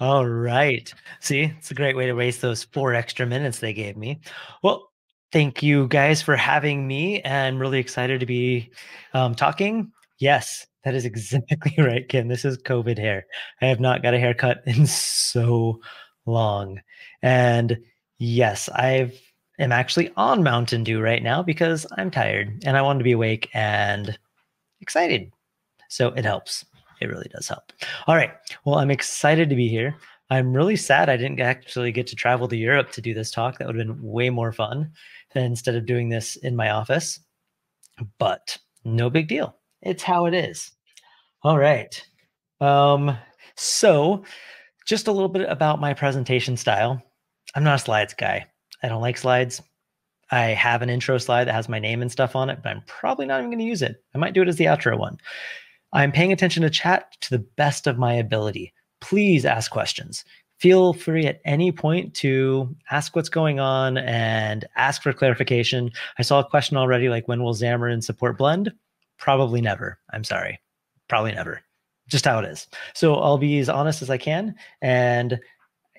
All right. See, it's a great way to waste those four extra minutes they gave me. Well, thank you guys for having me and really excited to be um, talking. Yes, that is exactly right, Kim. This is COVID hair. I have not got a haircut in so long. And yes, I've am actually on Mountain Dew right now because I'm tired and I want to be awake and excited. So it helps. It really does help. All right. Well, I'm excited to be here. I'm really sad I didn't actually get to travel to Europe to do this talk. That would have been way more fun instead of doing this in my office. But no big deal. It's how it is. All right. Um, so, just a little bit about my presentation style. I'm not a slides guy. I don't like slides. I have an intro slide that has my name and stuff on it, but I'm probably not even going to use it. I might do it as the outro one. I'm paying attention to chat to the best of my ability. Please ask questions. Feel free at any point to ask what's going on and ask for clarification. I saw a question already like when will Xamarin support Blend? Probably never. I'm sorry. Probably never. Just how it is. So I'll be as honest as I can and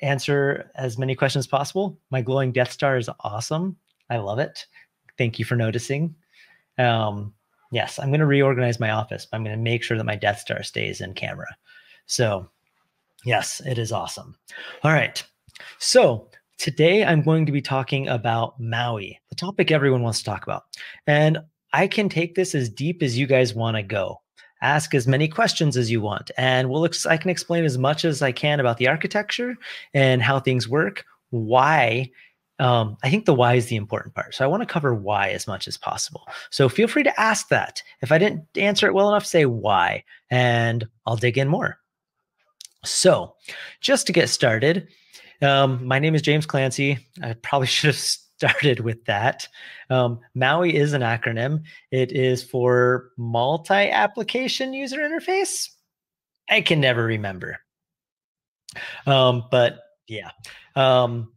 answer as many questions as possible. My glowing Death Star is awesome. I love it. Thank you for noticing. Um, yes, I'm going to reorganize my office, but I'm going to make sure that my Death Star stays in camera. So, yes, it is awesome. All right. So, today I'm going to be talking about Maui, the topic everyone wants to talk about. And I can take this as deep as you guys want to go. Ask as many questions as you want, and we'll ex- I can explain as much as I can about the architecture and how things work, why um, I think the why is the important part. So I want to cover why as much as possible. So feel free to ask that. If I didn't answer it well enough, say why, and I'll dig in more. So just to get started, um, my name is James Clancey. I probably should have started with that. Um, MAUI is an acronym. It is for multi-application user interface. I can never remember. Um, but yeah. Um,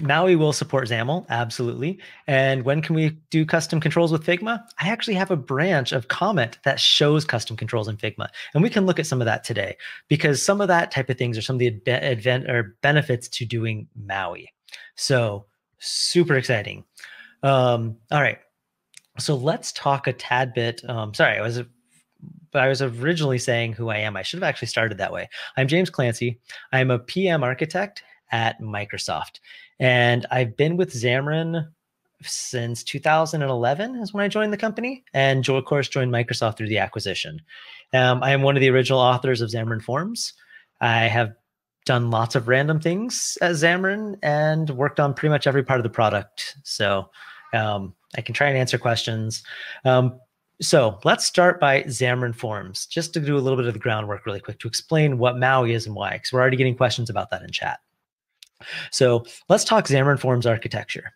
Maui will support XAML, absolutely. And when can we do custom controls with Figma? I actually have a branch of Comet that shows custom controls in Figma. And we can look at some of that today because some of that type of things are some of the advent or benefits to doing Maui. So super exciting. Um, all right. So let's talk a tad bit. Um, sorry, I was but I was originally saying who I am. I should have actually started that way. I'm James Clancey. I'm a PM architect at Microsoft. And I've been with Xamarin since 2011 is when I joined the company, and of course joined Microsoft through the acquisition. Um, I am one of the original authors of Xamarin Forms. I have done lots of random things at Xamarin and worked on pretty much every part of the product. So um, I can try and answer questions. Um, so let's start by Xamarin Forms, just to do a little bit of the groundwork really quick to explain what MAUI is and why, because we're already getting questions about that in chat. So let's talk Xamarin Forms architecture.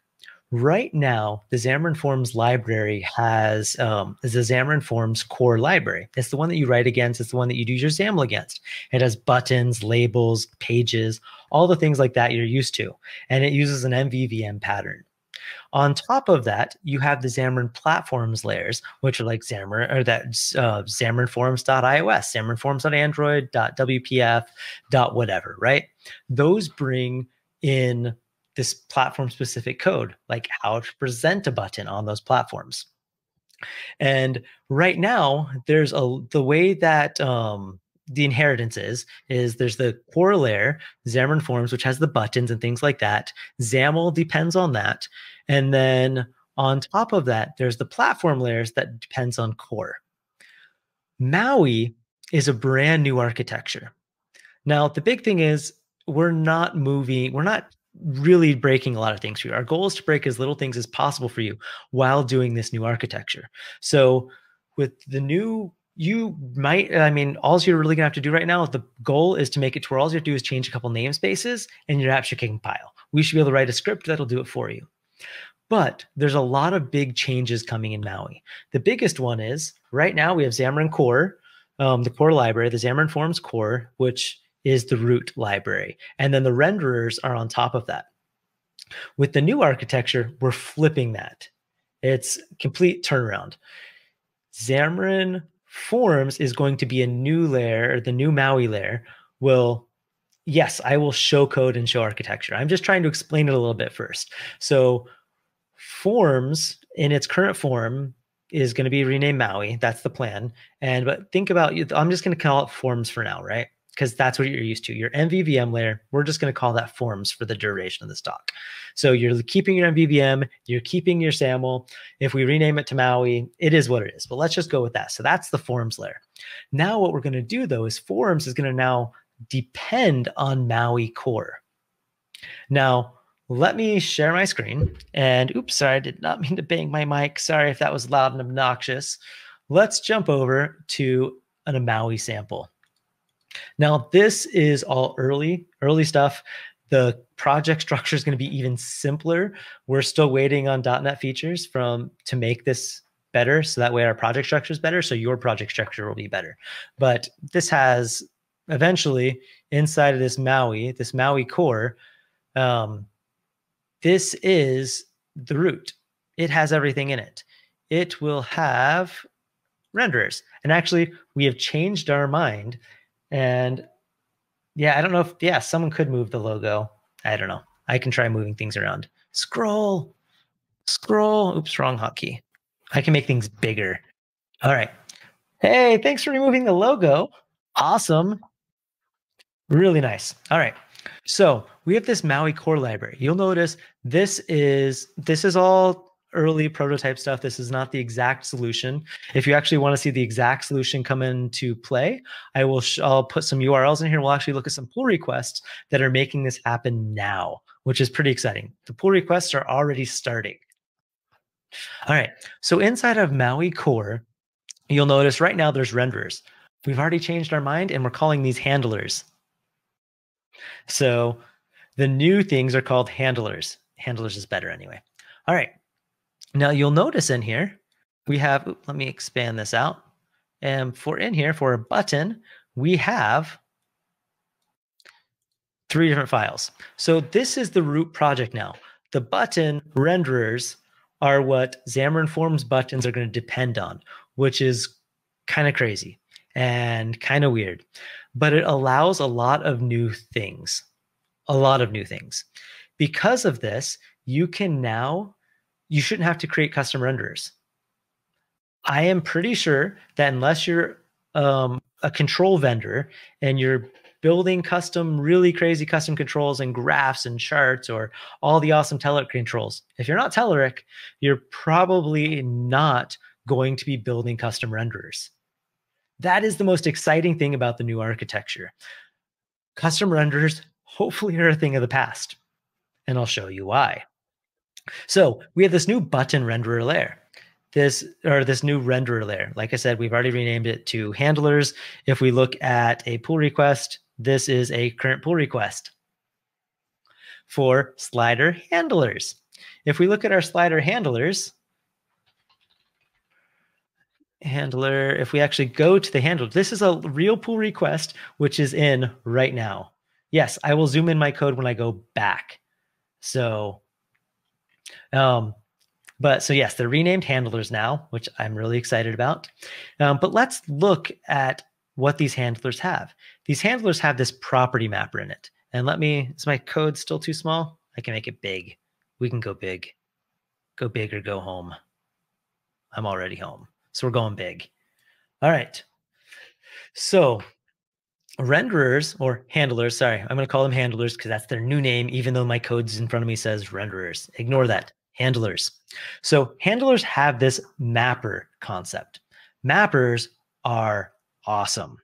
Right now, the Xamarin Forms library has um, is the Xamarin Forms core library. It's the one that you write against. It's the one that you do your XAML against. It has buttons, labels, pages, all the things like that you're used to, and it uses an MVVM pattern. On top of that, you have the Xamarin platforms layers, which are like Xamarin or that uh, Xamarin Forms.iOS, Xamarin Forms.android, .wpf, .whatever, right? Those bring in this platform specific code, like how to present a button on those platforms. And right now, there's a the way that um, the inheritance is is there's the core layer, Xamarin Forms, which has the buttons and things like that. XAML depends on that, and then on top of that, there's the platform layers that depends on core. Maui is a brand new architecture. Now, the big thing is we're not moving, we're not really breaking a lot of things for you. Our goal is to break as little things as possible for you while doing this new architecture. So with the new you might i mean all you're really gonna have to do right now the goal is to make it to where all you have to do is change a couple namespaces and your app should compile we should be able to write a script that'll do it for you but there's a lot of big changes coming in maui the biggest one is right now we have xamarin core um, the core library the xamarin forms core which is the root library. And then the renderers are on top of that. With the new architecture, we're flipping that. It's complete turnaround. Xamarin Forms is going to be a new layer, the new MAUI layer will yes, I will show code and show architecture. I'm just trying to explain it a little bit first. So forms in its current form is going to be renamed Maui. That's the plan. And but think about I'm just going to call it forms for now, right? Because that's what you're used to. Your MVVM layer, we're just going to call that forms for the duration of this talk. So you're keeping your MVVM, you're keeping your XAML. If we rename it to Maui, it is what it is. But let's just go with that. So that's the forms layer. Now what we're going to do though is forms is going to now depend on Maui core. Now, let me share my screen. And oops, sorry, I did not mean to bang my mic. Sorry if that was loud and obnoxious. Let's jump over to an, Maui sample. Now, this is all early, early stuff. The project structure is going to be even simpler. We're still waiting on .NET features from to make this better, so that way our project structure is better. So your project structure will be better. But this has eventually inside of this Maui, this Maui core, um, this is the root. It has everything in it. It will have renderers. And actually, we have changed our mind. And yeah, I don't know if, yeah, someone could move the logo. I don't know. I can try moving things around. Scroll, scroll. Oops, wrong hotkey. I can make things bigger. All right. Hey, thanks for removing the logo. Awesome. Really nice. All right. So we have this Maui core library. You'll notice this is this is all early prototype stuff. This is not the exact solution. If you actually want to see the exact solution come into play, I will I'll put some URLs in here. We'll actually look at some pull requests that are making this happen now, which is pretty exciting. The pull requests are already starting. All right. So inside of Maui core, you'll notice right now there's renderers. We've already changed our mind and we're calling these handlers. So the new things are called handlers. Handlers is better anyway. All right. Now you'll notice in here, we have, let me expand this out. And for in here, for a button, we have three different files. So this is the root project now. The button renderers are what Xamarin Forms buttons are going to depend on, which is kind of crazy and kind of weird but it allows a lot of new things, a lot of new things. Because of this, you can now, you shouldn't have to create custom renderers. I am pretty sure that unless you're um, a control vendor and you're building custom, really crazy custom controls and graphs and charts or all the awesome Telerik controls, if you're not Telerik, you're probably not going to be building custom renderers. That is the most exciting thing about the new architecture. Custom renderers hopefully are a thing of the past, and I'll show you why. So we have this new button renderer layer. This or this new renderer layer. Like I said, we've already renamed it to handlers. If we look at a pull request, this is a current pull request for slider handlers. If we look at our slider handlers, handler, if we actually go to the handler, this is a real pull request, which is in right now. Yes, I will zoom in my code when I go back. So, um, but so yes, they're renamed handlers now, which I'm really excited about. Um, but let's look at what these handlers have. These handlers have this property mapper in it. And let me, is my code still too small? I can make it big. We can go big. Go big or go home. I'm already home. So we're going big. All right. So renderers or handlers, sorry, I'm going to call them handlers because that's their new name, even though my codes in front of me says renderers. Ignore that. Handlers. So handlers have this mapper concept. Mappers are awesome.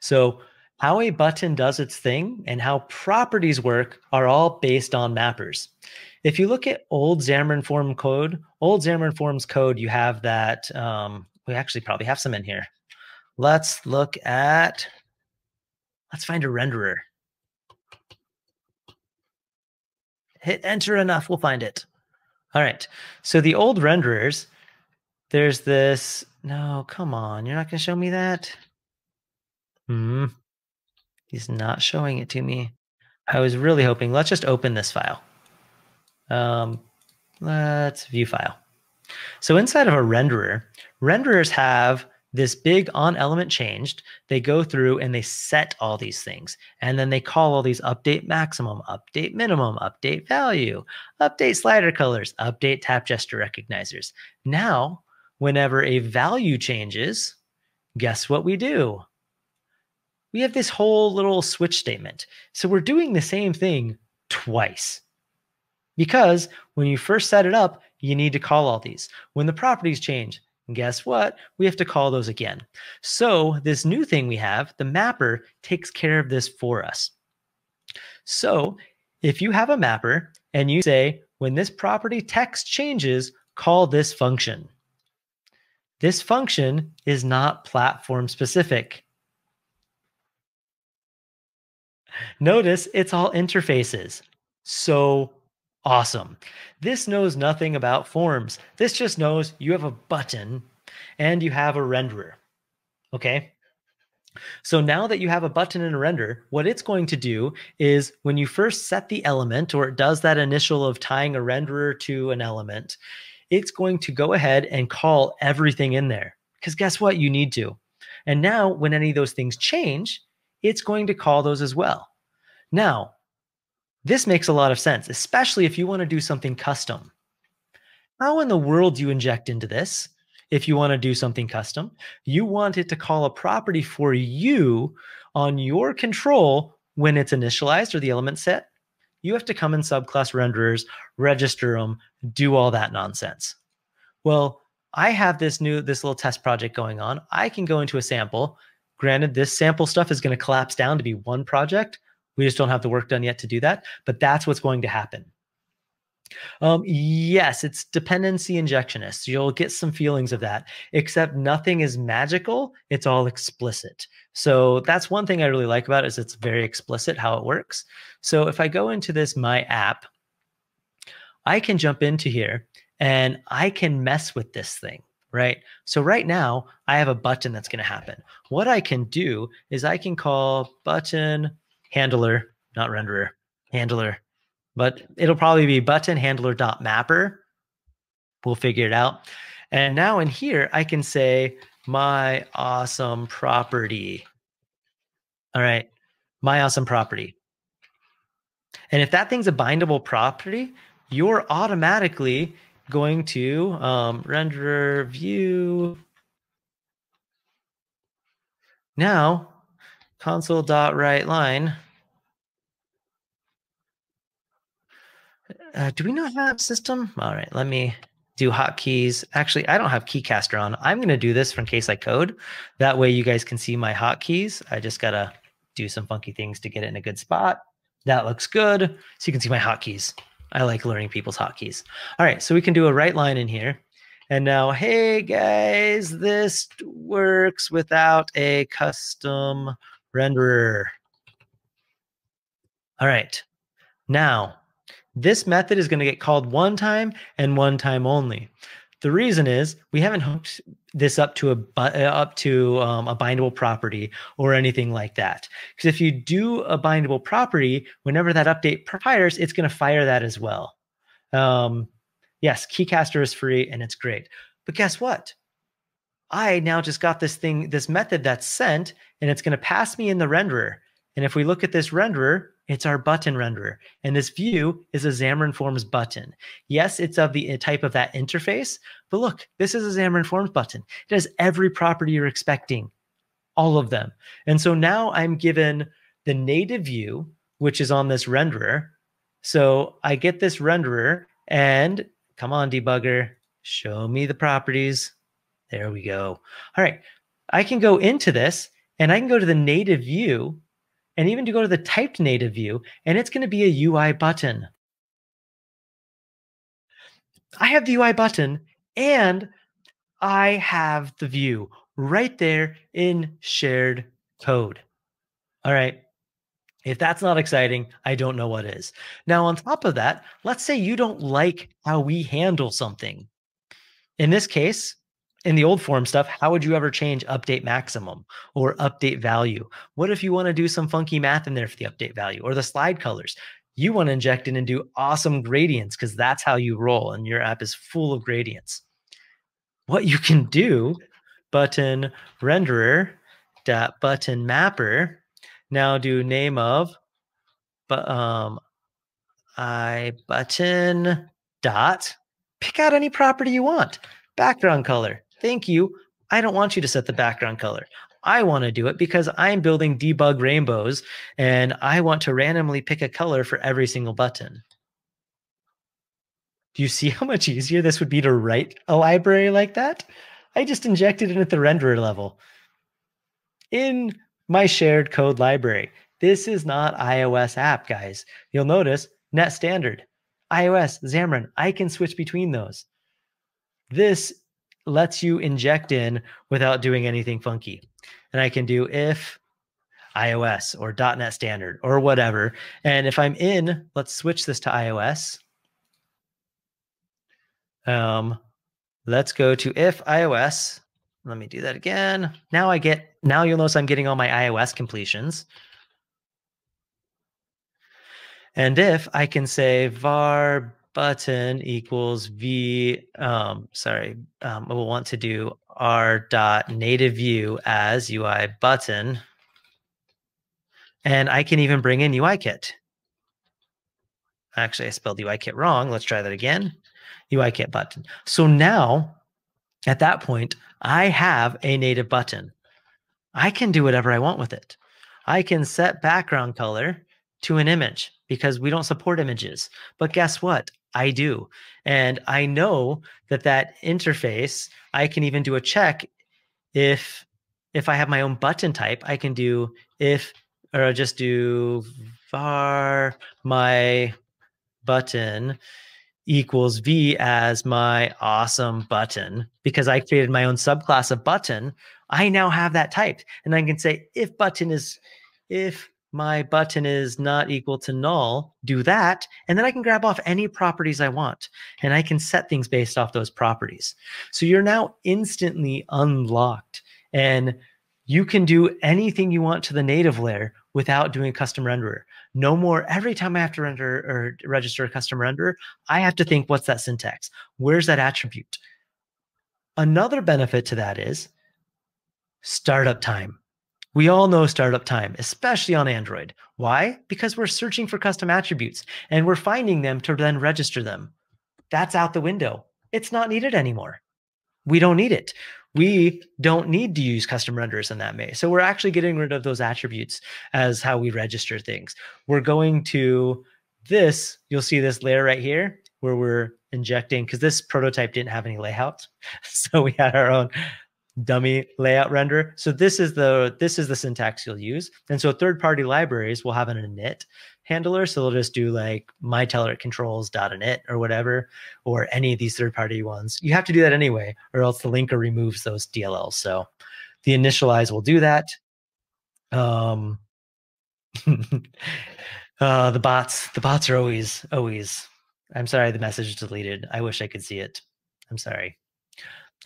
So how a button does its thing and how properties work are all based on mappers. If you look at old Xamarin Form code, old Xamarin Forms code, you have that. Um, we actually probably have some in here. Let's look at, let's find a renderer. Hit enter enough, we'll find it. All right. So the old renderers, there's this. No, come on. You're not going to show me that? Hmm. He's not showing it to me. I was really hoping. Let's just open this file. Um, let's view file. So inside of a renderer, renderers have this big on element changed, they go through and they set all these things. And then they call all these update maximum, update minimum, update value, update slider colors, update tap gesture recognizers. Now, whenever a value changes, guess what we do? We have this whole little switch statement. So we're doing the same thing twice. Because when you first set it up, you need to call all these. When the properties change, guess what? We have to call those again. So this new thing we have, the mapper takes care of this for us. So if you have a mapper and you say, when this property text changes, call this function. This function is not platform specific. Notice it's all interfaces. So Awesome. This knows nothing about forms. This just knows you have a button and you have a renderer. Okay. So now that you have a button and a render, what it's going to do is when you first set the element or it does that initial of tying a renderer to an element, it's going to go ahead and call everything in there. Because guess what? You need to. And now when any of those things change, it's going to call those as well. Now, this makes a lot of sense, especially if you want to do something custom. How in the world do you inject into this if you want to do something custom? You want it to call a property for you on your control when it's initialized or the element set. You have to come in subclass renderers, register them, do all that nonsense. Well, I have this new this little test project going on. I can go into a sample. Granted, this sample stuff is going to collapse down to be one project. We just don't have the work done yet to do that, but that's what's going to happen. Um, yes, it's dependency injectionist. You'll get some feelings of that, except nothing is magical. It's all explicit. So that's one thing I really like about it is it's very explicit how it works. So if I go into this my app, I can jump into here and I can mess with this thing right? So right now I have a button that's going to happen. What I can do is I can call button handler, not renderer, handler. But it'll probably be button handler dot mapper. We'll figure it out. And now in here, I can say my awesome property. All right, my awesome property. And if that thing's a bindable property, you're automatically going to um, renderer view. Now console dot write line. Uh, do we not have system? All right, let me do hotkeys. Actually, I don't have Keycaster on. I'm going to do this in case I code. That way you guys can see my hotkeys. I just got to do some funky things to get it in a good spot. That looks good. So you can see my hotkeys. I like learning people's hotkeys. All right, so we can do a write line in here. And now, hey guys, this works without a custom renderer. All right. Now, this method is going to get called one time and one time only. The reason is we haven't hooked this up to a uh, up to um, a bindable property or anything like that. Because if you do a bindable property, whenever that update fires, it's going to fire that as well. Um, yes, Keycaster is free and it's great. But guess what? I now just got this thing, this method that's sent, and it's going to pass me in the renderer. And if we look at this renderer, it's our button renderer. And this view is a Xamarin Forms button. Yes, it's of the uh, type of that interface, but look, this is a Xamarin Forms button. It has every property you're expecting, all of them. And so now I'm given the native view, which is on this renderer. So I get this renderer and come on, debugger, show me the properties. There we go. All right. I can go into this and I can go to the native view and even to go to the typed native view, and it's going to be a UI button. I have the UI button and I have the view right there in shared code. All right. If that's not exciting, I don't know what is. Now, on top of that, let's say you don't like how we handle something. In this case, in the old form stuff, how would you ever change update maximum or update value? What if you want to do some funky math in there for the update value or the slide colors? You want to inject in and do awesome gradients because that's how you roll and your app is full of gradients. What you can do button renderer dot button mapper. Now do name of but um i button dot pick out any property you want. Background color. Thank you. I don't want you to set the background color. I want to do it because I'm building debug rainbows and I want to randomly pick a color for every single button. Do you see how much easier this would be to write a library like that? I just injected it at the renderer level in my shared code library. This is not iOS app, guys. You'll notice net standard, iOS, Xamarin. I can switch between those. This lets you inject in without doing anything funky. And I can do if iOS or .NET Standard or whatever. And if I'm in, let's switch this to iOS. Um, let's go to if iOS. Let me do that again. Now I get, now you'll notice I'm getting all my iOS completions. And if I can say var button equals v, um, sorry, um, we'll want to do r dot native view as UI button. And I can even bring in UIKit. Actually, I spelled UIKit wrong. Let's try that again. UIKit button. So now at that point, I have a native button. I can do whatever I want with it. I can set background color to an image because we don't support images. But guess what? I do. And I know that that interface, I can even do a check if if I have my own button type, I can do if or I'll just do var my button equals v as my awesome button because I created my own subclass of button. I now have that typed and I can say if button is if my button is not equal to null, do that. And then I can grab off any properties I want and I can set things based off those properties. So you're now instantly unlocked and you can do anything you want to the native layer without doing a custom renderer. No more every time I have to render or register a custom renderer, I have to think what's that syntax? Where's that attribute? Another benefit to that is startup time. We all know startup time, especially on Android. Why? Because we're searching for custom attributes and we're finding them to then register them. That's out the window. It's not needed anymore. We don't need it. We don't need to use custom renderers in that way. So we're actually getting rid of those attributes as how we register things. We're going to this, you'll see this layer right here where we're injecting, because this prototype didn't have any layout. So we had our own dummy layout render. So this is the this is the syntax you'll use. And so third party libraries will have an init handler. So they'll just do like my Telerik controls dot init or whatever, or any of these third party ones. You have to do that anyway, or else the linker removes those DLLs. So the initialize will do that. Um, uh, the bots, the bots are always, always. I'm sorry, the message is deleted. I wish I could see it. I'm sorry.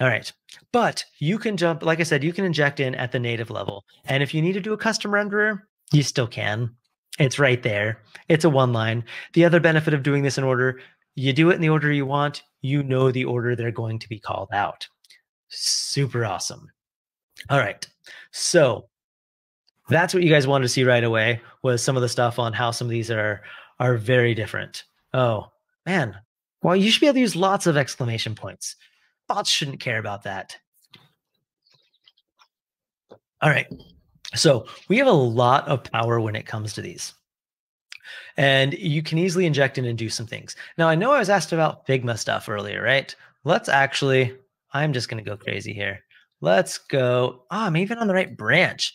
All right. But you can jump, like I said, you can inject in at the native level. And if you need to do a custom renderer, you still can. It's right there. It's a one line. The other benefit of doing this in order, you do it in the order you want, you know the order they're going to be called out. Super awesome. All right. So that's what you guys wanted to see right away was some of the stuff on how some of these are are very different. Oh, man. Well, you should be able to use lots of exclamation points bots shouldn't care about that. All right. So we have a lot of power when it comes to these. And you can easily inject in and do some things. Now, I know I was asked about Figma stuff earlier, right? Let's actually, I'm just going to go crazy here. Let's go. Ah, I'm even on the right branch.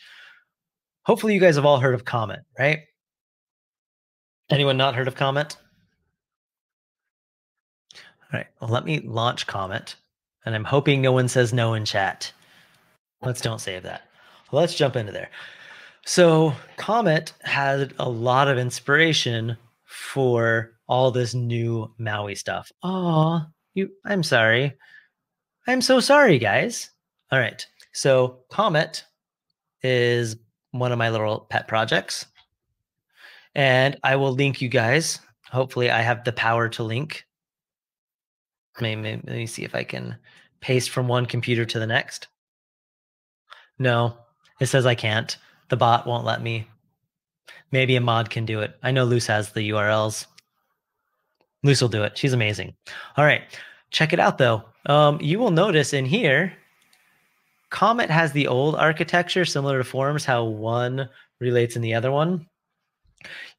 Hopefully, you guys have all heard of Comet, right? Anyone not heard of Comet? All right. Well, let me launch Comet. And I'm hoping no one says no in chat. Let's don't save that. Let's jump into there. So, Comet had a lot of inspiration for all this new Maui stuff. Oh, you I'm sorry. I'm so sorry, guys. All right. So, Comet is one of my little pet projects. And I will link you guys. Hopefully, I have the power to link let me, see if I can paste from one computer to the next. No, it says I can't. The bot won't let me. Maybe a mod can do it. I know Luce has the URLs. Luce will do it. She's amazing. All right. Check it out though. Um, you will notice in here, Comet has the old architecture similar to Forms, how one relates in the other one.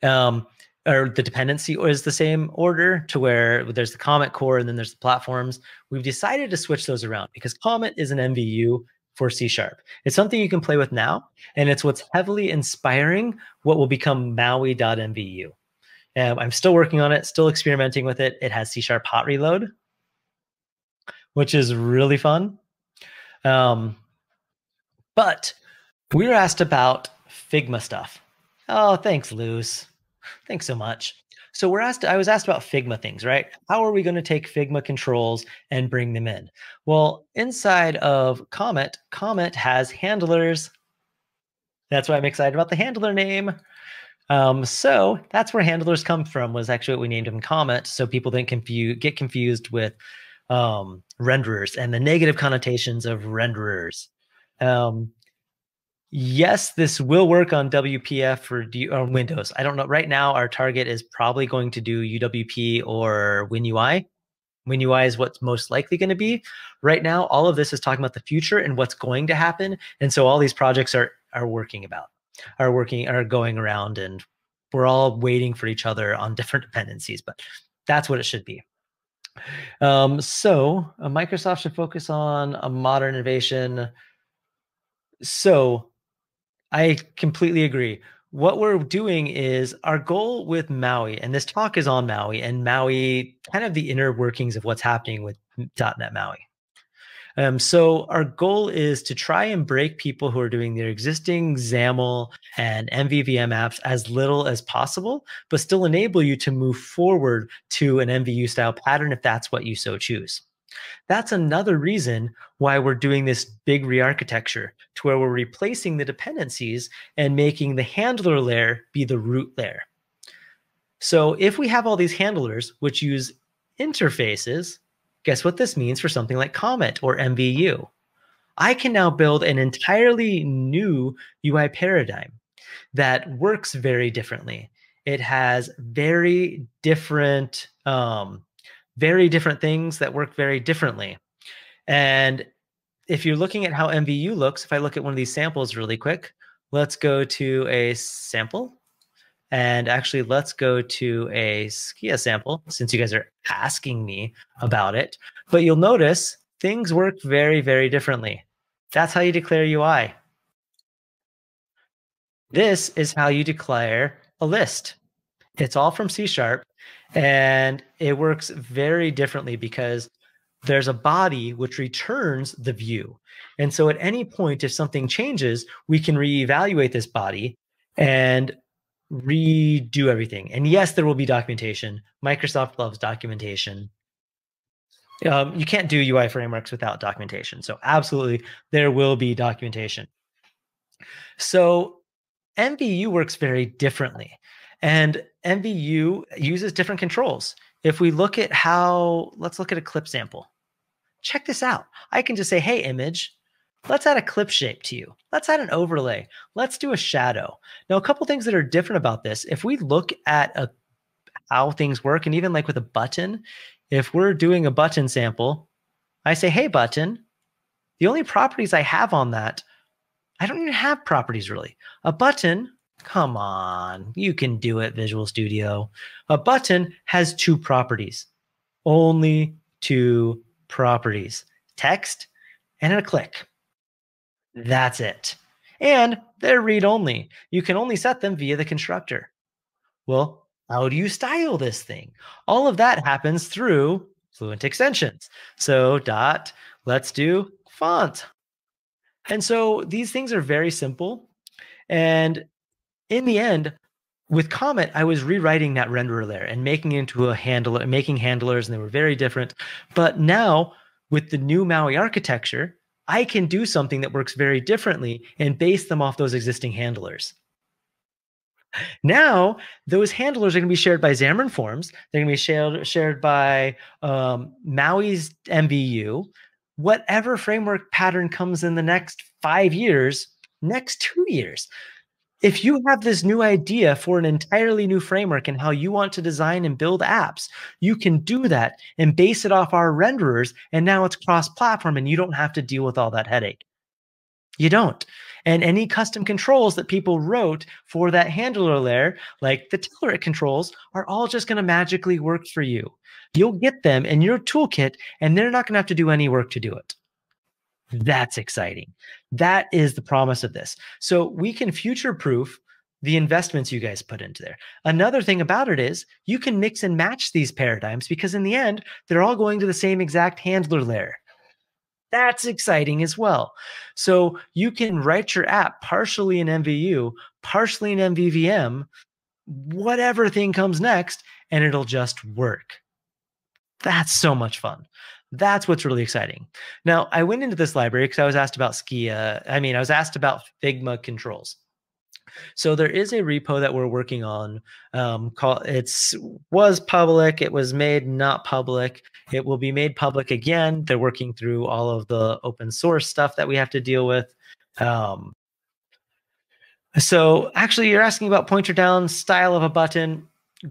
Um, or the dependency is the same order to where there's the Comet core and then there's the platforms. We've decided to switch those around because Comet is an MVU for C sharp. It's something you can play with now, and it's what's heavily inspiring what will become Maui.mvu. Um, I'm still working on it, still experimenting with it. It has C sharp hot reload, which is really fun. Um, but we were asked about Figma stuff. Oh, thanks, Luce. Thanks so much. So we're asked, I was asked about Figma things, right? How are we going to take Figma controls and bring them in? Well, inside of Comet, Comet has handlers. That's why I'm excited about the handler name. Um, so that's where handlers come from was actually what we named them Comet. So people didn't confuse, get confused with um, renderers and the negative connotations of renderers. Um, Yes, this will work on WPF for on Windows. I don't know. Right now, our target is probably going to do UWP or WinUI. WinUI is what's most likely going to be. Right now, all of this is talking about the future and what's going to happen. And so all these projects are are working about, are working, are going around, and we're all waiting for each other on different dependencies. But that's what it should be. Um, so uh, Microsoft should focus on a modern innovation. So I completely agree. What we're doing is our goal with Maui, and this talk is on Maui and Maui, kind of the inner workings of what's happening with .NET Maui. Um, so our goal is to try and break people who are doing their existing XAML and MVVM apps as little as possible, but still enable you to move forward to an MVU style pattern if that's what you so choose. That's another reason why we're doing this big re-architecture to where we're replacing the dependencies and making the handler layer be the root layer. So if we have all these handlers which use interfaces, guess what this means for something like Comet or MVU? I can now build an entirely new UI paradigm that works very differently. It has very different um, very different things that work very differently. And if you're looking at how MVU looks, if I look at one of these samples really quick, let's go to a sample. And actually, let's go to a Skia sample since you guys are asking me about it. But you'll notice things work very, very differently. That's how you declare UI. This is how you declare a list. It's all from C Sharp. And it works very differently because there's a body which returns the view. And so at any point, if something changes, we can reevaluate this body and redo everything. And yes, there will be documentation. Microsoft loves documentation. Um, you can't do UI frameworks without documentation. So absolutely, there will be documentation. So MVU works very differently. And MVU uses different controls. If we look at how, let's look at a clip sample. Check this out. I can just say, hey, image, let's add a clip shape to you. Let's add an overlay. Let's do a shadow. Now, a couple things that are different about this. If we look at a, how things work, and even like with a button, if we're doing a button sample, I say, hey, button, the only properties I have on that, I don't even have properties really. A button Come on, you can do it, Visual Studio. A button has two properties, only two properties text and a click. That's it. And they're read only. You can only set them via the constructor. Well, how do you style this thing? All of that happens through Fluent extensions. So, dot, let's do font. And so these things are very simple. And in the end, with Comet, I was rewriting that renderer layer and making it into a handler, making handlers, and they were very different. But now with the new Maui architecture, I can do something that works very differently and base them off those existing handlers. Now, those handlers are going to be shared by Xamarin Forms. They're going to be shared, shared by um, Maui's MVU. whatever framework pattern comes in the next five years, next two years. If you have this new idea for an entirely new framework and how you want to design and build apps, you can do that and base it off our renderers. And now it's cross platform and you don't have to deal with all that headache. You don't. And any custom controls that people wrote for that handler layer, like the Telerik controls, are all just going to magically work for you. You'll get them in your toolkit, and they're not going to have to do any work to do it. That's exciting. That is the promise of this. So we can future proof the investments you guys put into there. Another thing about it is you can mix and match these paradigms because in the end, they're all going to the same exact handler layer. That's exciting as well. So you can write your app partially in MVU, partially in MVVM, whatever thing comes next, and it'll just work. That's so much fun. That's what's really exciting. Now, I went into this library because I was asked about Skia. I mean, I was asked about Figma controls. So there is a repo that we're working on. Um, called it's was public. It was made not public. It will be made public again. They're working through all of the open source stuff that we have to deal with. Um, so actually, you're asking about pointer down style of a button.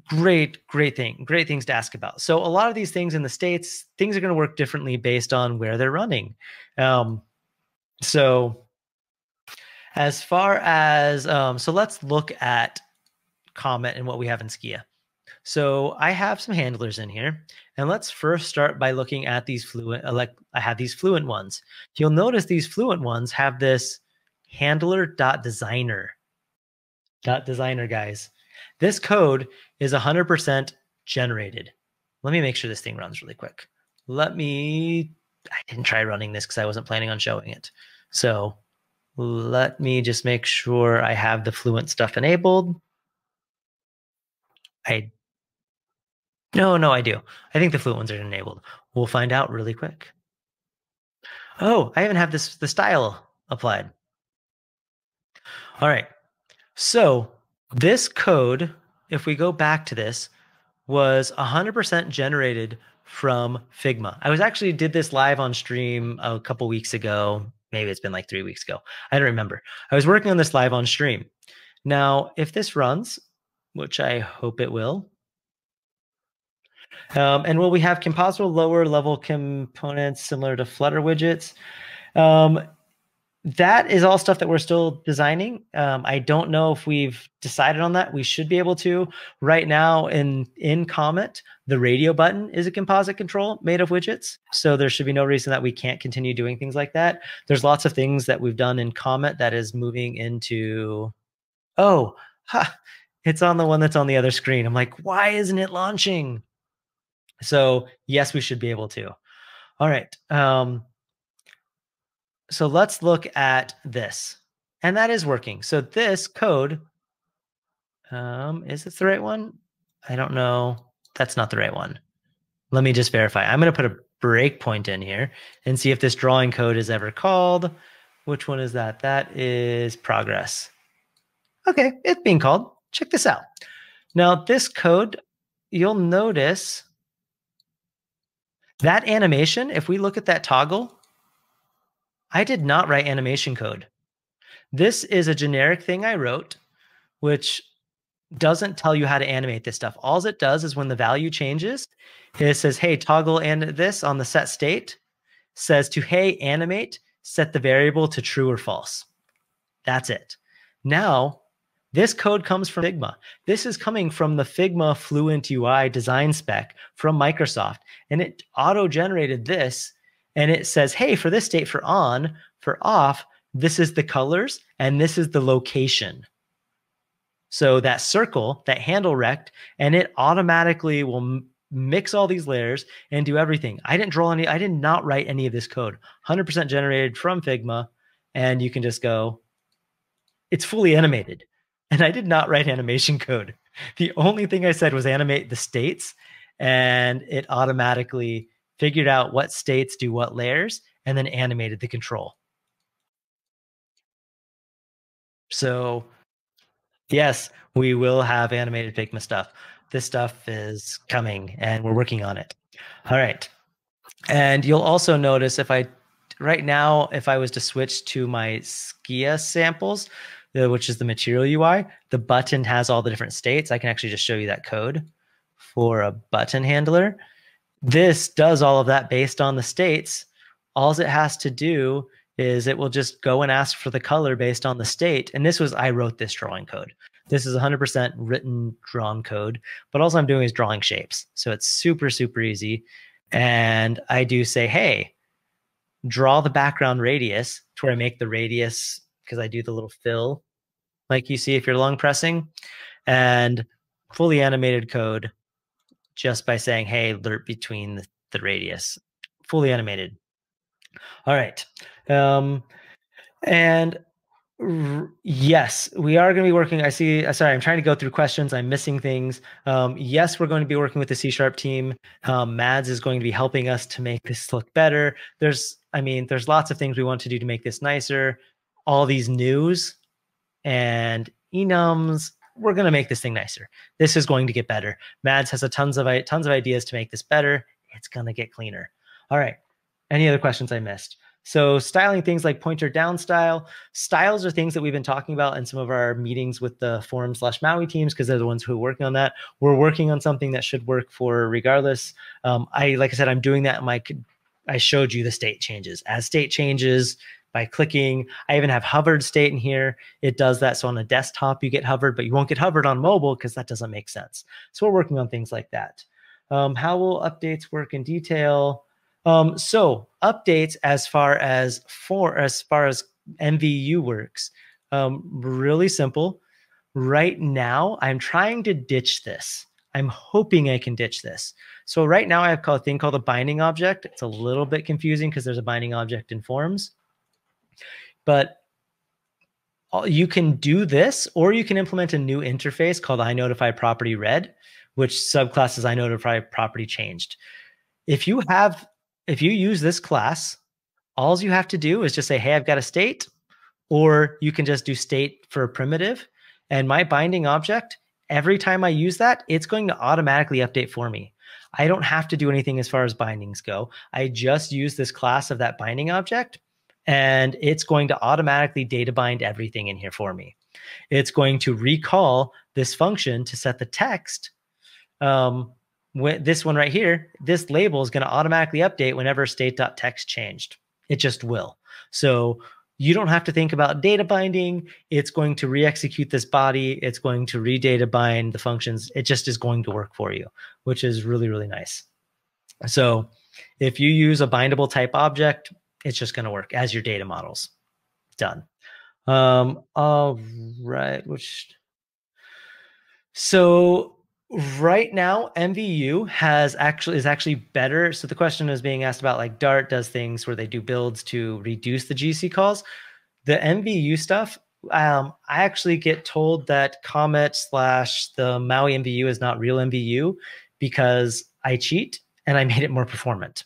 Great, great thing. Great things to ask about. So a lot of these things in the states, things are going to work differently based on where they're running. Um, so as far as, um, so let's look at Comet and what we have in Skia. So I have some handlers in here, and let's first start by looking at these fluent, uh, like I have these fluent ones. You'll notice these fluent ones have this handler dot designer dot designer guys. This code is 100% generated. Let me make sure this thing runs really quick. Let me, I didn't try running this because I wasn't planning on showing it. So let me just make sure I have the Fluent stuff enabled. I no, no, I do. I think the Fluent ones are enabled. We'll find out really quick. Oh, I even have this the style applied. All right. So this code, if we go back to this, was 100% generated from Figma. I was actually did this live on stream a couple weeks ago, maybe it's been like three weeks ago. I don't remember. I was working on this live on stream. Now, if this runs, which I hope it will, um, and will we have composable lower level components similar to Flutter widgets? Um, that is all stuff that we're still designing. Um, I don't know if we've decided on that. We should be able to. Right now in in Comet, the radio button is a composite control made of widgets. So there should be no reason that we can't continue doing things like that. There's lots of things that we've done in Comet that is moving into oh, ha, it's on the one that's on the other screen. I'm like, why isn't it launching? So yes, we should be able to. All right. Um, so let's look at this. And that is working. So this code, um, is this the right one? I don't know. That's not the right one. Let me just verify. I'm going to put a breakpoint in here and see if this drawing code is ever called. Which one is that? That is progress. Okay, it's being called. Check this out. Now, this code, you'll notice that animation, if we look at that toggle, I did not write animation code. This is a generic thing I wrote, which doesn't tell you how to animate this stuff. All it does is when the value changes, it says, hey, toggle and this on the set state says to, hey, animate, set the variable to true or false. That's it. Now, this code comes from Figma. This is coming from the Figma Fluent UI design spec from Microsoft, and it auto generated this and it says, hey, for this state for on, for off, this is the colors and this is the location. So that circle, that handle rect, and it automatically will mix all these layers and do everything. I didn't draw any, I did not write any of this code. 100% generated from Figma. And you can just go, it's fully animated. And I did not write animation code. The only thing I said was animate the states, and it automatically figured out what states do what layers, and then animated the control. So, yes, we will have animated Figma stuff. This stuff is coming and we're working on it. All right. And you'll also notice if I right now, if I was to switch to my Skia samples, uh, which is the material UI, the button has all the different states. I can actually just show you that code for a button handler. This does all of that based on the states. All it has to do is it will just go and ask for the color based on the state. And this was, I wrote this drawing code. This is 100% written drawn code, but all I'm doing is drawing shapes. So it's super, super easy. And I do say, hey, draw the background radius to where I make the radius because I do the little fill like you see if you're long pressing and fully animated code just by saying, hey, lerp between the, the radius, fully animated. All right. Um, and yes, we are going to be working. I see. Uh, sorry, I'm trying to go through questions. I'm missing things. Um, yes, we're going to be working with the C sharp team. Um, Mads is going to be helping us to make this look better. There's, I mean, there's lots of things we want to do to make this nicer. All these news and enums. We're going to make this thing nicer. This is going to get better. Mads has a tons of tons of ideas to make this better. It's going to get cleaner. All right. Any other questions I missed? So styling things like pointer down style. Styles are things that we've been talking about in some of our meetings with the Forms slash Maui teams because they're the ones who are working on that. We're working on something that should work for regardless. Um, I like I said, I'm doing that in my I showed you the state changes. As state changes by clicking, I even have hovered state in here. It does that. So on a desktop, you get hovered, but you won't get hovered on mobile because that doesn't make sense. So we're working on things like that. Um, how will updates work in detail? Um, so updates as far as for as far as MVU works, um, really simple. Right now, I'm trying to ditch this. I'm hoping I can ditch this. So right now I have a thing called a binding object. It's a little bit confusing because there's a binding object in forms, but you can do this, or you can implement a new interface called iNotify property read, which subclass is iNotify property changed. If you have if you use this class, all you have to do is just say, hey, I've got a state, or you can just do state for a primitive. And my binding object, every time I use that, it's going to automatically update for me. I don't have to do anything as far as bindings go. I just use this class of that binding object, and it's going to automatically data bind everything in here for me. It's going to recall this function to set the text um, this one right here, this label is going to automatically update whenever state.text changed. It just will. So you don't have to think about data binding. It's going to re-execute this body. It's going to re-data bind the functions. It just is going to work for you, which is really, really nice. So if you use a bindable type object, it's just going to work as your data models. Done. Um, all right. Which so right now mvu has actually is actually better so the question is being asked about like dart does things where they do builds to reduce the gc calls the mvu stuff um, i actually get told that comet slash the maui mvu is not real mvu because i cheat and i made it more performant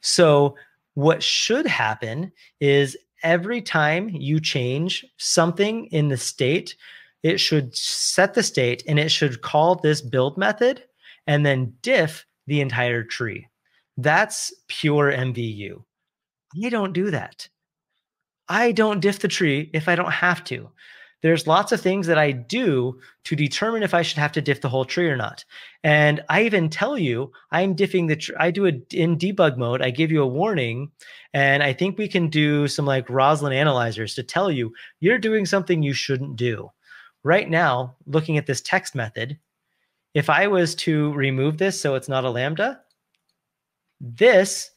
so what should happen is every time you change something in the state it should set the state and it should call this build method and then diff the entire tree. That's pure MVU. I don't do that. I don't diff the tree if I don't have to. There's lots of things that I do to determine if I should have to diff the whole tree or not. And I even tell you I'm diffing the. I do it in debug mode. I give you a warning. And I think we can do some like Roslyn analyzers to tell you you're doing something you shouldn't do right now, looking at this text method, if I was to remove this so it's not a Lambda, this,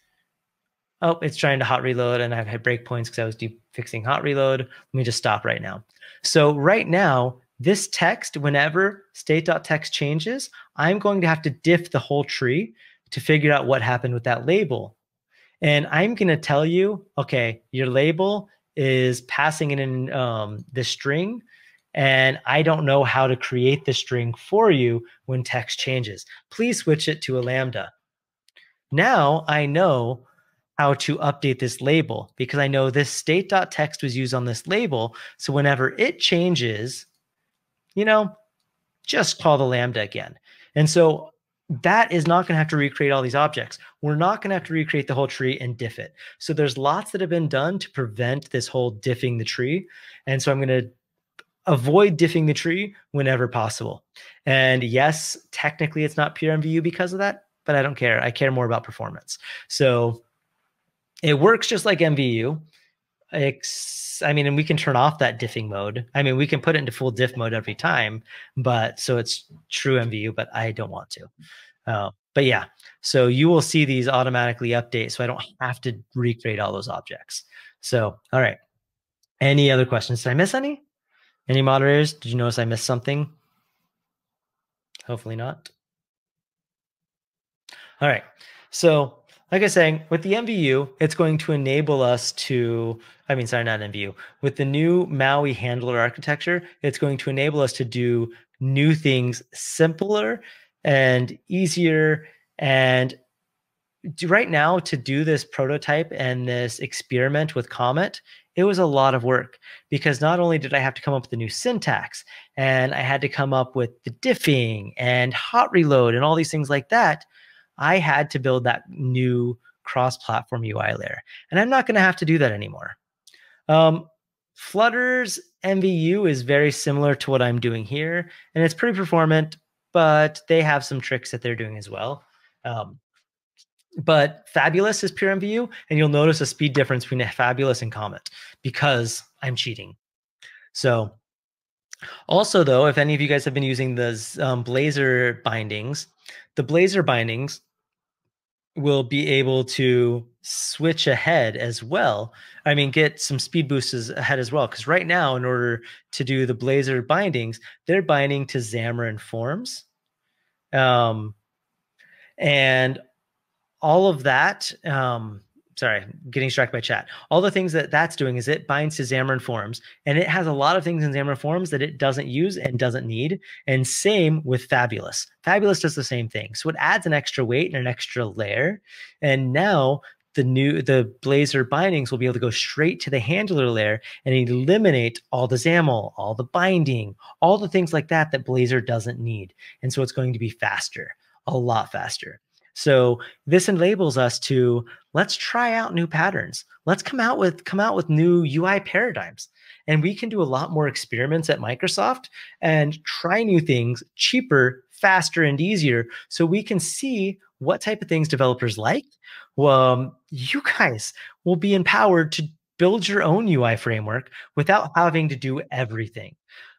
oh, it's trying to hot reload and I've had breakpoints because I was fixing hot reload. Let me just stop right now. So right now, this text, whenever state.text changes, I'm going to have to diff the whole tree to figure out what happened with that label. And I'm going to tell you, okay, your label is passing in um, the string and I don't know how to create the string for you when text changes. Please switch it to a Lambda. Now I know how to update this label because I know this state.text was used on this label. So whenever it changes, you know, just call the Lambda again. And so that is not going to have to recreate all these objects. We're not going to have to recreate the whole tree and diff it. So there's lots that have been done to prevent this whole diffing the tree. And so I'm going to avoid diffing the tree whenever possible. And yes, technically it's not pure MVU because of that, but I don't care. I care more about performance. So it works just like MVU. I mean, and we can turn off that diffing mode. I mean, we can put it into full diff mode every time, but so it's true MVU, but I don't want to. Uh, but yeah, so you will see these automatically update. So I don't have to recreate all those objects. So, all right. Any other questions? Did I miss any? Any moderators? Did you notice I missed something? Hopefully not. All right. So like I was saying, with the MVU, it's going to enable us to, I mean, sorry, not MVU. With the new Maui handler architecture, it's going to enable us to do new things simpler and easier. And right now, to do this prototype and this experiment with Comet, it was a lot of work because not only did I have to come up with a new syntax and I had to come up with the diffing and hot reload and all these things like that, I had to build that new cross platform UI layer. And I'm not going to have to do that anymore. Um, Flutter's MVU is very similar to what I'm doing here, and it's pretty performant, but they have some tricks that they're doing as well. Um, but Fabulous is pure MVU, and you'll notice a speed difference between Fabulous and Comet because I'm cheating. So, also though, if any of you guys have been using the um, Blazor bindings, the Blazor bindings will be able to switch ahead as well. I mean, get some speed boosts ahead as well. Because right now, in order to do the Blazor bindings, they're binding to Xamarin Forms. Um, and all of that, um, sorry, getting distracted by chat. All the things that that's doing is it binds to Xamarin Forms, and it has a lot of things in Xamarin Forms that it doesn't use and doesn't need. And same with Fabulous. Fabulous does the same thing, so it adds an extra weight and an extra layer. And now the new the Blazor bindings will be able to go straight to the handler layer and eliminate all the XAML, all the binding, all the things like that that Blazor doesn't need. And so it's going to be faster, a lot faster. So this enables us to let's try out new patterns. Let's come out with come out with new UI paradigms. And we can do a lot more experiments at Microsoft and try new things cheaper, faster, and easier so we can see what type of things developers like. Well, um, you guys will be empowered to build your own UI framework without having to do everything,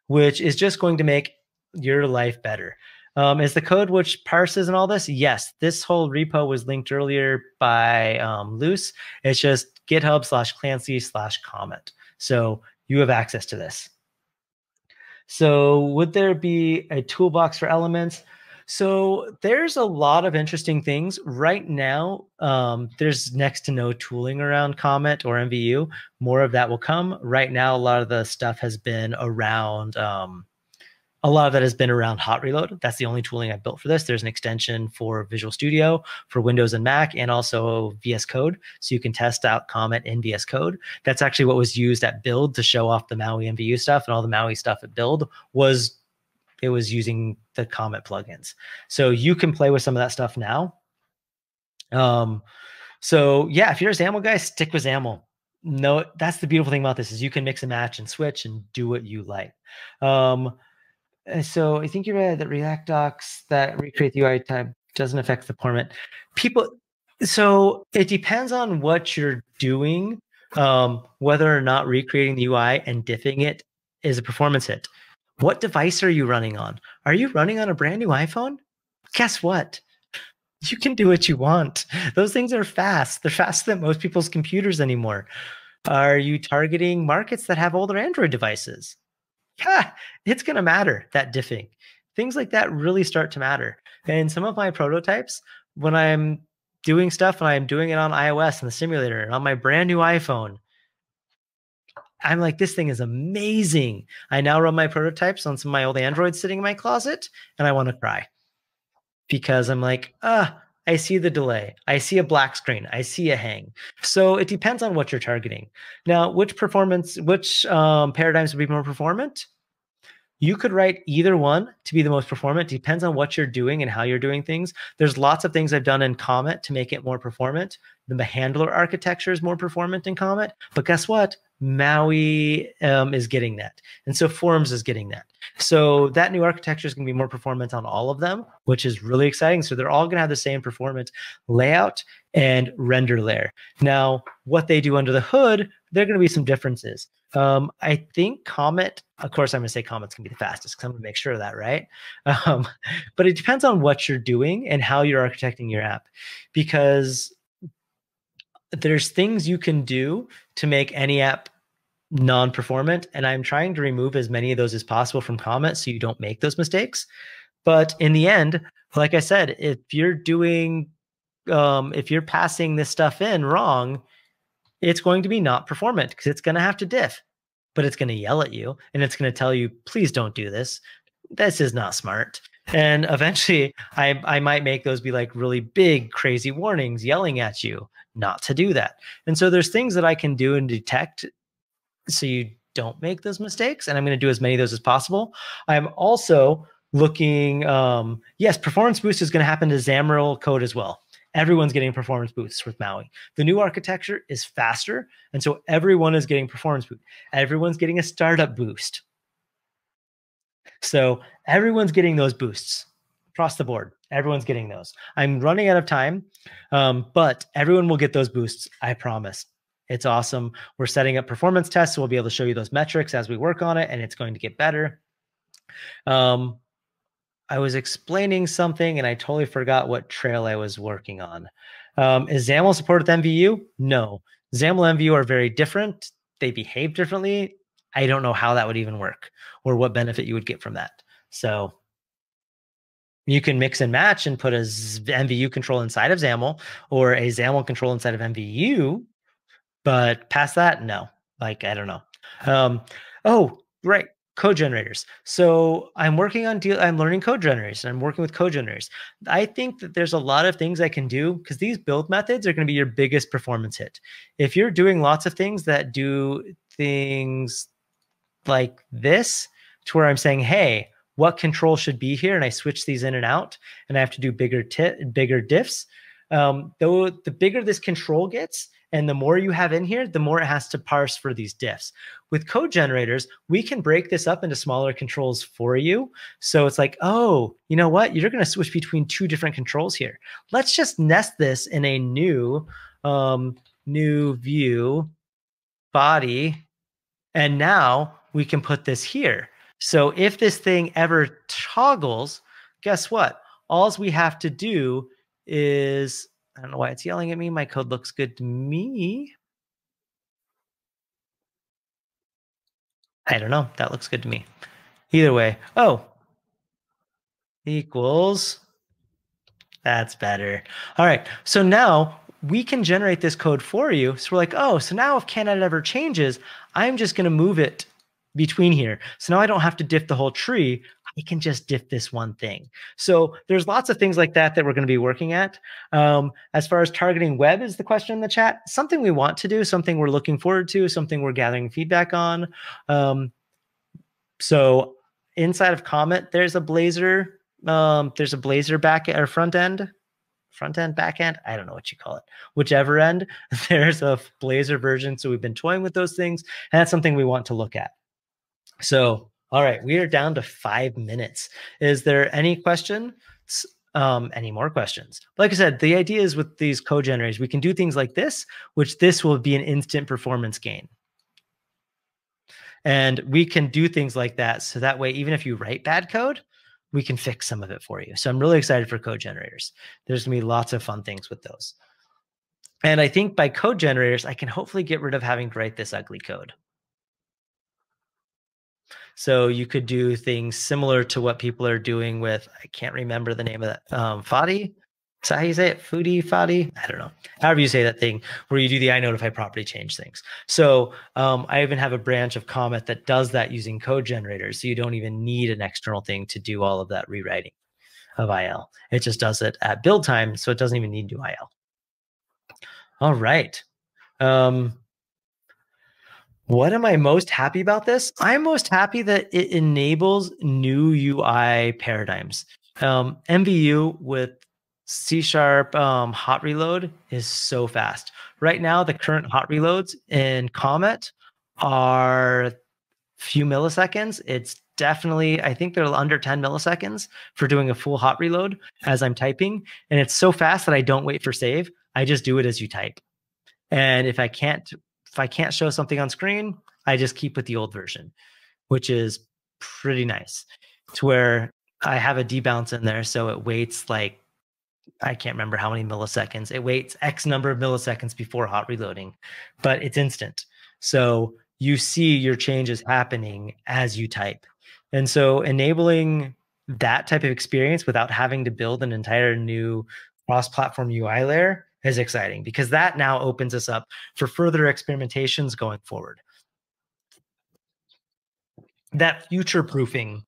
which is just going to make your life better. Um, is the code which parses and all this? Yes, this whole repo was linked earlier by um, Luce. It's just GitHub slash Clancey slash Comet. So you have access to this. So would there be a toolbox for elements? So there's a lot of interesting things right now. Um, there's next to no tooling around Comet or MVU. More of that will come. Right now, a lot of the stuff has been around um, a lot of that has been around hot reload. That's the only tooling I built for this. There's an extension for Visual Studio for Windows and Mac and also VS Code. So you can test out Comet in VS Code. That's actually what was used at build to show off the Maui MVU stuff and all the Maui stuff at build was it was using the Comet plugins. So you can play with some of that stuff now. Um, so yeah, if you're a XAML guy, stick with XAML. No, that's the beautiful thing about this is you can mix and match and switch and do what you like. Um, so I think you read that React docs that recreate the UI type doesn't affect the format. People, so it depends on what you're doing, um, whether or not recreating the UI and diffing it is a performance hit. What device are you running on? Are you running on a brand new iPhone? Guess what? You can do what you want. Those things are fast. They're faster than most people's computers anymore. Are you targeting markets that have older Android devices? Yeah, it's going to matter that diffing. Things like that really start to matter. And some of my prototypes, when I'm doing stuff and I'm doing it on iOS and the simulator and on my brand new iPhone, I'm like, this thing is amazing. I now run my prototypes on some of my old Androids sitting in my closet and I want to cry because I'm like, ah, I see the delay. I see a black screen. I see a hang. So it depends on what you're targeting. Now, which performance, which um, paradigms would be more performant? you could write either one to be the most performant. Depends on what you're doing and how you're doing things. There's lots of things I've done in Comet to make it more performant. The handler architecture is more performant in Comet, but guess what? Maui um, is getting that. And so Forms is getting that. So that new architecture is going to be more performant on all of them, which is really exciting. So they're all going to have the same performance layout and render layer. Now, what they do under the hood, there are going to be some differences. Um, I think Comet, of course, I'm going to say Comet's going to be the fastest because I'm going to make sure of that, right? Um, but it depends on what you're doing and how you're architecting your app because there's things you can do to make any app non-performant and i'm trying to remove as many of those as possible from comments so you don't make those mistakes. But in the end like i said if you're doing um, if you're passing this stuff in wrong it's going to be not performant because it's going to have to diff but it's going to yell at you and it's going to tell you please don't do this. This is not smart and eventually I, I might make those be like really big crazy warnings yelling at you not to do that and so there's things that i can do and detect so you don't make those mistakes. And I'm going to do as many of those as possible. I'm also looking, um, yes, performance boost is going to happen to XAML code as well. Everyone's getting performance boosts with Maui. The new architecture is faster. And so everyone is getting performance boost. Everyone's getting a startup boost. So everyone's getting those boosts across the board. Everyone's getting those. I'm running out of time, um, but everyone will get those boosts. I promise. It's awesome. We're setting up performance tests. So we'll be able to show you those metrics as we work on it, and it's going to get better. Um, I was explaining something and I totally forgot what trail I was working on. Um, is XAML supported with MVU? No. XAML and MVU are very different. They behave differently. I don't know how that would even work or what benefit you would get from that. So you can mix and match and put a MVU control inside of XAML or a XAML control inside of MVU but past that, no. Like I don't know. Um, oh, right. Code generators. So I'm working on deal. I'm learning code generators. And I'm working with code generators. I think that there's a lot of things I can do because these build methods are going to be your biggest performance hit. If you're doing lots of things that do things like this, to where I'm saying, hey, what control should be here, and I switch these in and out, and I have to do bigger t- bigger diffs. Um, though the bigger this control gets, and the more you have in here, the more it has to parse for these diffs. With code generators, we can break this up into smaller controls for you. So it's like, oh, you know what? You're going to switch between two different controls here. Let's just nest this in a new, um, new view body. And now we can put this here. So if this thing ever toggles, guess what? All we have to do is I don't know why it's yelling at me. My code looks good to me. I don't know. That looks good to me. Either way. Oh, equals. That's better. All right. So now we can generate this code for you. So we're like, oh, so now if Canada ever changes, I'm just going to move it between here. So now I don't have to diff the whole tree. I can just diff this one thing. So there's lots of things like that that we're going to be working at. Um, as far as targeting web is the question in the chat, something we want to do, something we're looking forward to, something we're gathering feedback on. Um, so inside of Comet, there's a Blazor, um, there's a Blazor back or front end, front end, back end. I don't know what you call it. Whichever end, there's a Blazor version. So we've been toying with those things, and that's something we want to look at. So all right, we are down to five minutes. Is there any question? Um, any more questions? Like I said, the idea is with these code generators, we can do things like this, which this will be an instant performance gain. And we can do things like that. So that way, even if you write bad code, we can fix some of it for you. So I'm really excited for code generators. There's gonna be lots of fun things with those. And I think by code generators, I can hopefully get rid of having to write this ugly code. So you could do things similar to what people are doing with, I can't remember the name of that, um, Fody. Is that how you say it? Foodie, Fody? I don't know. However you say that thing where you do the I notify property change things. So um, I even have a branch of Comet that does that using code generators. So you don't even need an external thing to do all of that rewriting of IL. It just does it at build time. So it doesn't even need to do IL. All right. Um, What am I most happy about this? I'm most happy that it enables new UI paradigms. Um, MVU with C sharp um, hot reload is so fast. Right now, the current hot reloads in Comet are few milliseconds. It's definitely, I think they're under 10 milliseconds for doing a full hot reload as I'm typing. And it's so fast that I don't wait for save. I just do it as you type. And if I can't if I can't show something on screen, I just keep with the old version, which is pretty nice. To where I have a debounce in there, so it waits like I can't remember how many milliseconds. It waits X number of milliseconds before hot reloading, but it's instant. So you see your changes happening as you type. And so enabling that type of experience without having to build an entire new cross platform UI layer is exciting because that now opens us up for further experimentations going forward. That future proofing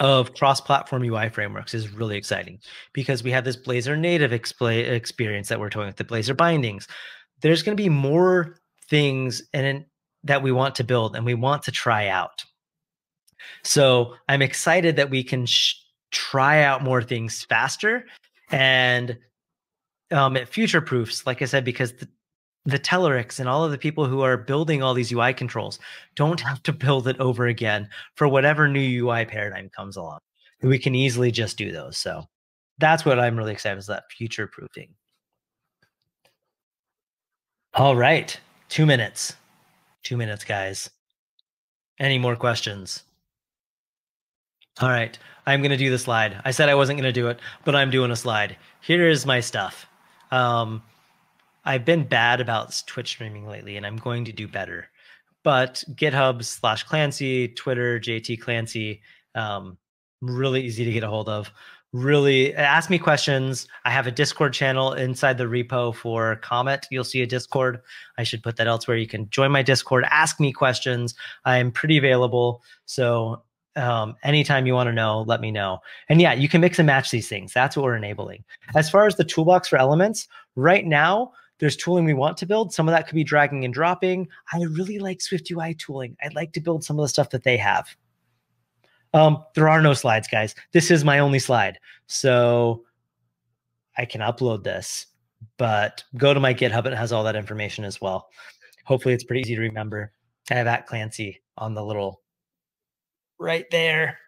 of cross-platform UI frameworks is really exciting because we have this Blazor native experience that we're talking with the Blazor bindings. There's going to be more things and that we want to build and we want to try out. So I'm excited that we can try out more things faster and um, it future proofs, like I said, because the, the Telerik and all of the people who are building all these UI controls don't have to build it over again for whatever new UI paradigm comes along. We can easily just do those. So that's what I'm really excited is that future proofing. All right, two minutes. Two minutes, guys. Any more questions? All right, I'm going to do the slide. I said I wasn't going to do it, but I'm doing a slide. Here is my stuff. Um, I've been bad about Twitch streaming lately, and I'm going to do better. But GitHub slash Clancey, Twitter, JT Clancey, um, really easy to get a hold of. Really ask me questions. I have a Discord channel inside the repo for Comet. You'll see a Discord. I should put that elsewhere. You can join my Discord, ask me questions. I'm pretty available. So um, anytime you want to know, let me know. And yeah, you can mix and match these things. That's what we're enabling. As far as the toolbox for elements, right now, there's tooling we want to build. Some of that could be dragging and dropping. I really like Swift UI tooling. I'd like to build some of the stuff that they have. Um, there are no slides, guys. This is my only slide. So I can upload this, but go to my GitHub. It has all that information as well. Hopefully it's pretty easy to remember. I have at Clancey on the little right there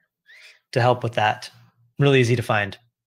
to help with that. Really easy to find.